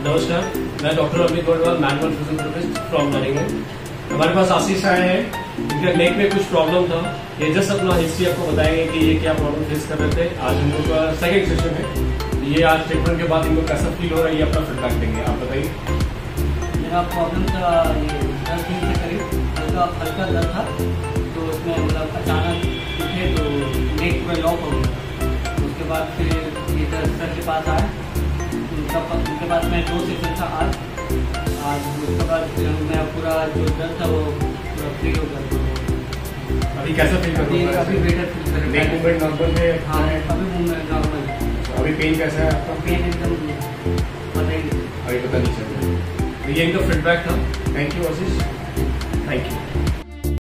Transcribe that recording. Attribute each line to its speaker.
Speaker 1: नमस्कार, मैं doctor Amit Golwal manual physiotherapist from नरिंगन हमारे पास आशीष आए हैं इनका नेक में कुछ प्रॉब्लम था। ये जस्ट अपना हिस्ट्री आपको बताएँगे कि ये क्या प्रॉब्लम फेस कर रहे थे। आज हम लोग का सेकेंड सेशन है। ये आज ट्रीटमेंट के बाद इनको कैसा फील हो रहा है, ये अपना फीडबैक देंगे। आप बताइए।
Speaker 2: मेरा प्रॉब्लम था ये दस दिन से करीब। हल्का हल्का दर्द था। तो उसमें मतलब अचानक उठे तो नेक में लॉक हो गया। उसके बाद फिर इधर सर के पास आए उनके बाद मैं दो सेशन था आज। आज उसके बाद फिर मैं पूरा जो दर्द था वो पूरा फ्री हो गया।
Speaker 1: अभी कैसा फील कर रहे
Speaker 2: अभी बेटर फील कर
Speaker 1: नेक मूवमेंट नॉर्मल है?
Speaker 2: हाँ अभी मूवमेंट नॉर्मल
Speaker 1: अभी पेन कैसा है आपका?
Speaker 2: पेन एकदम पता ही नहीं।
Speaker 1: अभी पता नहीं चल रहा है। तो ये इनका फीडबैक था। Thank you Ashish thank you